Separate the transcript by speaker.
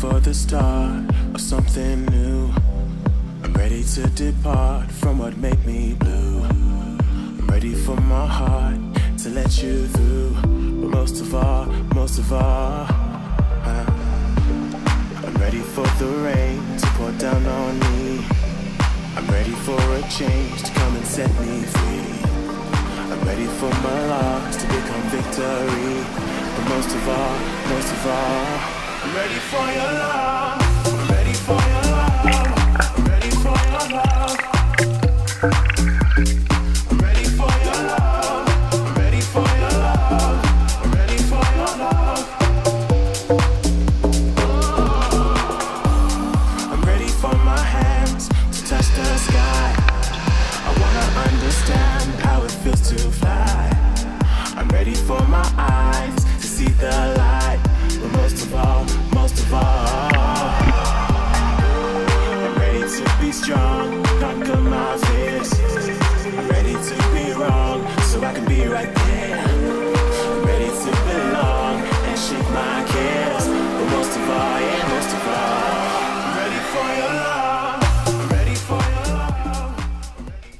Speaker 1: for the start of something new. I'm ready to depart from what made me blue. I'm ready for my heart to let you through. But most of all, most of all, I'm ready for the rain to pour down on me. I'm ready for a change to come and set me free. I'm ready for my loss to become victory. But most of all, most of all, ready for your love. Ready for your love. Ready for your love. Ready for your love. Ready for your love. Ready for your love. Oh. I'm ready for my hands to touch the sky. I wanna understand how it feels to fly. I'm ready for my eyes to be strong, conquer my face.